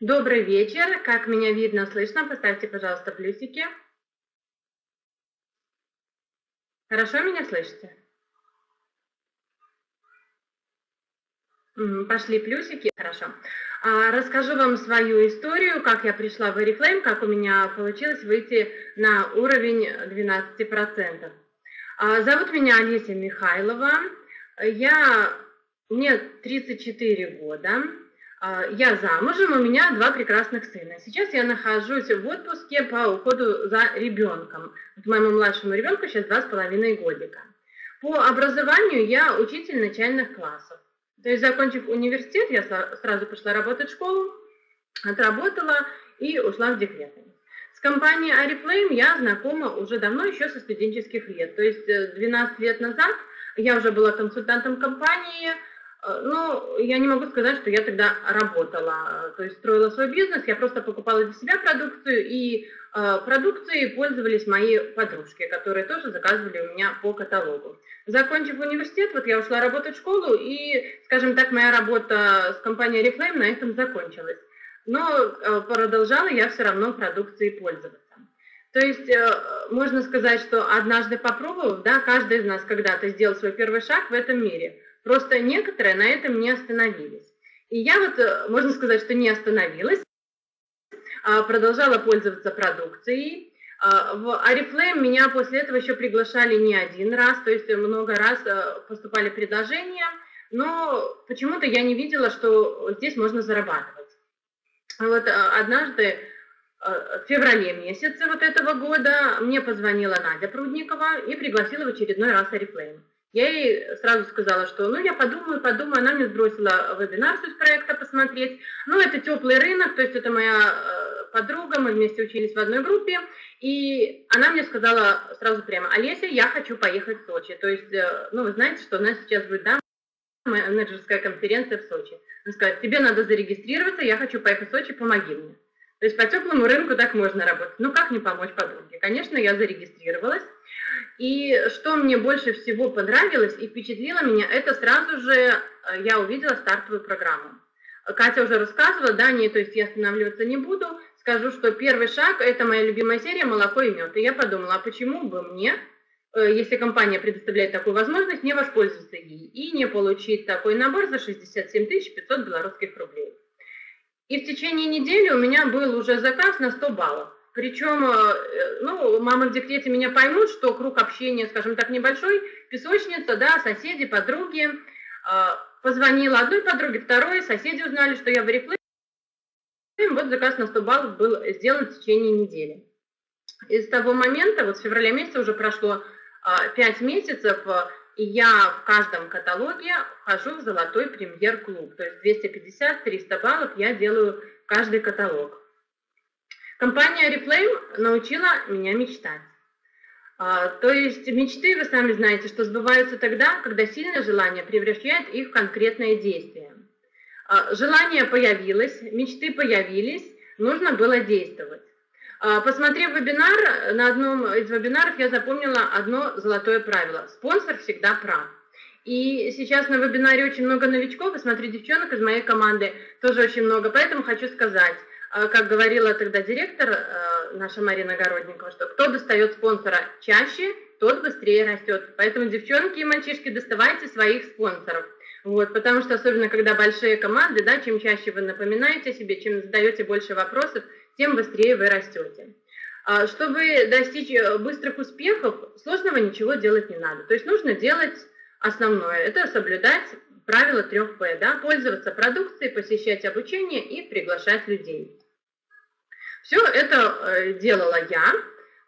Добрый вечер. Как меня видно, слышно? Поставьте, пожалуйста, плюсики. Хорошо меня слышите? Пошли плюсики, хорошо. А, расскажу вам свою историю, как я пришла в Oriflame, как у меня получилось выйти на уровень 12%. А, зовут меня Олеся Михайлова. Я, мне 34 года. А, я замужем, у меня два прекрасных сына. Сейчас я нахожусь в отпуске по уходу за ребенком. Вот моему младшему ребенку сейчас два с половиной годика. По образованию я учитель начальных классов. То есть, закончив университет, я сразу пошла работать в школу, отработала и ушла в декрет. С компанией Арифлейм я знакома уже давно, еще со студенческих лет. То есть 12 э, лет назад я уже была консультантом компании, ну, я не могу сказать, что я тогда работала, то есть строила свой бизнес, я просто покупала для себя продукцию, и э, продукцией пользовались мои подружки, которые тоже заказывали у меня по каталогу. Закончив университет, вот я ушла работать в школу, и, скажем так, моя работа с компанией Reflame на этом закончилась. Но э, продолжала я все равно продукцией пользоваться. То есть э, можно сказать, что однажды попробовав, да, каждый из нас когда-то сделал свой первый шаг в этом мире – Просто некоторые на этом не остановились. И я вот, э, можно сказать, что не остановилась, а продолжала пользоваться продукцией. А, в Арифлейм меня после этого еще приглашали не один раз, то есть много раз э, поступали предложения, но почему-то я не видела, что здесь можно зарабатывать. Вот э, однажды в феврале месяце вот этого года мне позвонила Надя Прудникова и пригласила в очередной раз Арифлейм. Я ей сразу сказала, что ну я подумаю, подумаю. Она мне сбросила вебинар суть проекта посмотреть. Ну это теплый рынок, то есть это моя э, подруга, мы вместе учились в одной группе. И она мне сказала сразу прямо, Олеся, я хочу поехать в Сочи. То есть, э, ну вы знаете, что у нас сейчас будет, да, менеджерская конференция в Сочи. Она сказала, тебе надо зарегистрироваться, я хочу поехать в Сочи, помоги мне. То есть по теплому рынку так можно работать. Ну как не помочь подруге? Конечно, я зарегистрировалась. И что мне больше всего понравилось и впечатлило меня, это сразу же э, я увидела стартовую программу. Катя уже рассказывала, да, не, то есть я останавливаться не буду. Скажу, что первый шаг – это моя любимая серия «Молоко и мед». И я подумала, а почему бы мне, э, если компания предоставляет такую возможность, не воспользоваться ей и не получить такой набор за 67 500 белорусских рублей. И в течение недели у меня был уже заказ на 100 баллов. Причем, э, ну, мамы в декрете меня поймут, что круг общения, скажем так, небольшой, песочница, да, соседи, подруги. А, позвонила одной подруге, второй, соседи узнали, что я в Oriflame. Вот заказ на 100 баллов был сделан в течение недели. И с того момента, вот с февраля месяца уже прошло 5 а, месяцев, и я в каждом каталоге вхожу в золотой премьер-клуб. То есть 250-300 баллов я делаю каждый каталог. Компания Reflame научила меня мечтать. А, то есть мечты, вы сами знаете, что сбываются тогда, когда сильное желание превращает их в конкретное действие. А, желание появилось, мечты появились, нужно было действовать. А, посмотрев вебинар, на одном из вебинаров я запомнила одно золотое правило. Спонсор всегда прав. И сейчас на вебинаре очень много новичков, и смотрю, девчонок из моей команды тоже очень много, поэтому хочу сказать, как говорила тогда директор а, наша Марина Городникова, что кто достает спонсора чаще, тот быстрее растет. Поэтому, девчонки и мальчишки, доставайте своих спонсоров. Вот, потому что особенно когда большие команды, да, чем чаще вы напоминаете себе, чем задаете больше вопросов, тем быстрее вы растете. А, чтобы достичь э, быстрых успехов, сложного ничего делать не надо. То есть нужно делать основное. Это соблюдать правило 3П, да, пользоваться продукцией, посещать обучение и приглашать людей. Все это э, делала я,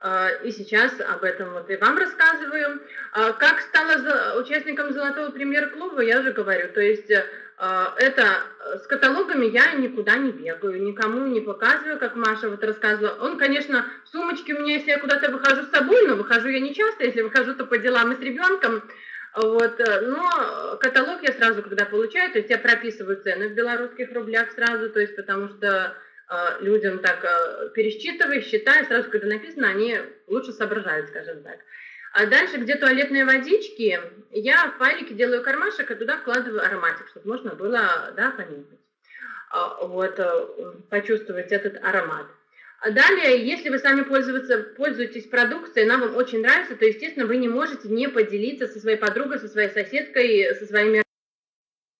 э, и сейчас об этом вот и вам рассказываю. А как стала участником Золотого премьер-клуба, я уже говорю. То есть э, это с каталогами я никуда не бегаю, никому не показываю, как Маша вот рассказывала. Он, конечно, в сумочке у меня, если я куда-то выхожу с собой, но выхожу я не часто, если выхожу, то по делам и с ребенком. Вот, но каталог я сразу, когда получаю, то есть я прописываю цены в белорусских рублях сразу, то есть потому что людям так а, пересчитывая, считая, сразу, когда написано, они лучше соображают, скажем так. А дальше, где туалетные водички, я в файлике делаю кармашек, и туда вкладываю ароматик, чтобы можно было да, понюхать. вот, почувствовать этот аромат. А далее, если вы сами пользуетесь продукцией, она вам очень нравится, то, естественно, вы не можете не поделиться со своей подругой, со своей соседкой, со своими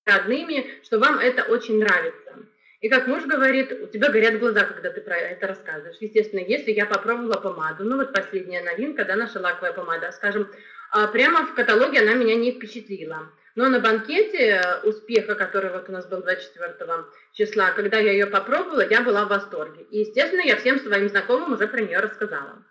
родными, что вам это очень нравится. И как муж говорит, у тебя горят глаза, когда ты про это рассказываешь. Естественно, если я попробовала помаду, ну вот последняя новинка, да, наша лаковая помада, скажем, а, прямо в каталоге она меня не впечатлила. Но на банкете успеха, который вот у нас был 24 числа, когда я ее попробовала, я была в восторге. И, естественно, я всем своим знакомым уже про нее рассказала.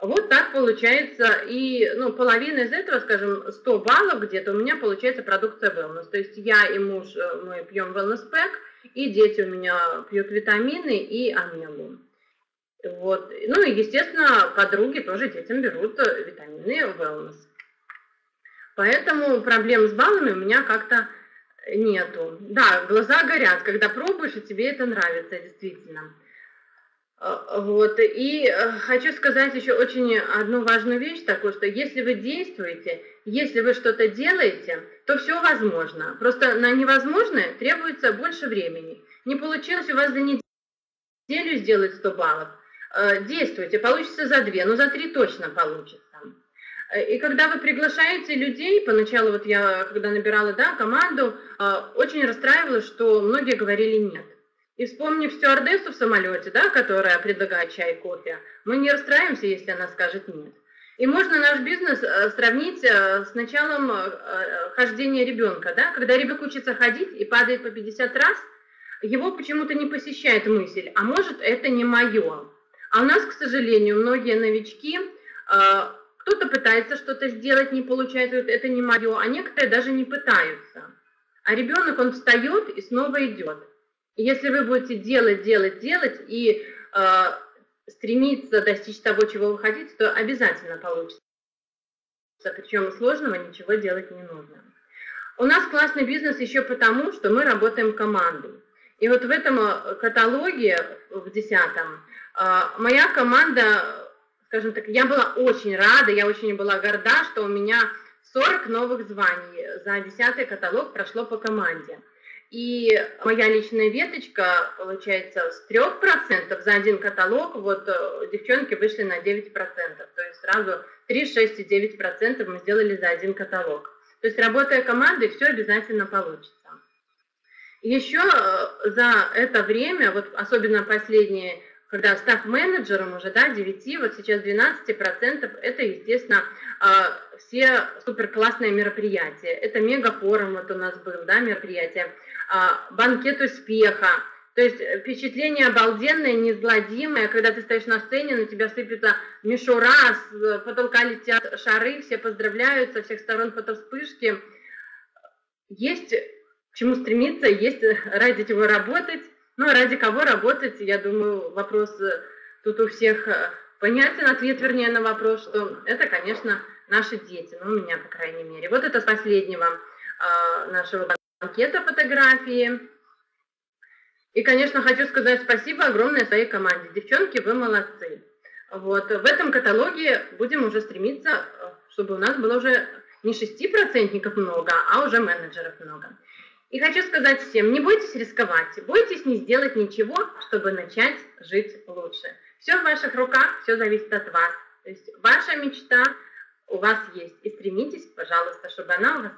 Вот так получается, и ну, половина из этого, скажем, 100 баллов где-то у меня получается продукция wellness. То есть я и муж, э, мы пьем wellness pack, и дети у меня пьют витамины и амелу. Вот. Ну и, естественно, подруги тоже детям берут э, витамины wellness. Поэтому проблем с баллами у меня как-то нету. Да, глаза горят, когда пробуешь, и тебе это нравится действительно. А, вот. И э, хочу сказать еще очень одну важную вещь такую, что если вы действуете, если вы что-то делаете, то все возможно. Просто на невозможное требуется больше времени. Не получилось у вас за неделю сделать 100 баллов. Э, действуйте, получится за 2, но за 3 точно получится. Э, и когда вы приглашаете людей, поначалу вот я, когда набирала да, команду, очень расстраивалась, что многие говорили нет. И вспомнив стюардессу в самолете, да, которая предлагает чай и кофе, мы не расстраиваемся, если она скажет нет. И можно наш бизнес э, сравнить э, с началом э, хождения ребенка. Да? Когда ребенок учится ходить и падает по 50 раз, его почему-то не посещает мысль, а может это не мое. А у нас, к сожалению, многие новички, кто-то пытается что-то сделать, не получается, это не мое, а некоторые даже не пытаются. А ребенок, он встает и снова идет. Если вы будете делать, делать, делать и э, стремиться достичь того, чего вы хотите, то обязательно получится. Причем сложного ничего делать не нужно. У нас классный бизнес еще потому, что мы работаем командой. И вот в этом э, каталоге, в десятом, э, моя команда, скажем так, я была очень рада, я очень была горда, что у меня 40 новых званий за десятый каталог прошло по команде. И моя личная веточка, получается, с 3% за один каталог, вот э, девчонки вышли на 9%. То есть сразу 3, 6 и 9% мы сделали за один каталог. То есть работая командой, все обязательно получится. Еще э, за это время, вот особенно последние когда став менеджером уже, да, 9, вот сейчас 12%, это, естественно, а, все супер классные мероприятия. Это мегафорум вот у нас был, да, мероприятие, а, банкет успеха, то есть впечатление обалденное, неизгладимое, когда ты стоишь на сцене, на тебя сыпется мишура, с потолка летят шары, все поздравляют, со всех сторон фотовспышки. Есть к чему стремиться, есть ради чего работать. Ну, а ради кого работать, я думаю, вопрос э, тут у всех э, понятен, ответ, вернее, на вопрос, что это, конечно, наши дети, ну, у меня, по крайней мере. Вот это последнего э, нашего банкета фотографии. И, конечно, хочу сказать спасибо огромное своей команде. Девчонки, вы молодцы. Вот. В этом каталоге будем уже стремиться, э, чтобы у нас было уже не шестипроцентников много, а уже менеджеров много. И хочу сказать всем, не бойтесь рисковать, бойтесь не сделать ничего, чтобы начать жить лучше. Все в ваших руках, все зависит от вас. То есть ваша мечта у вас есть. И стремитесь, пожалуйста, чтобы она у вас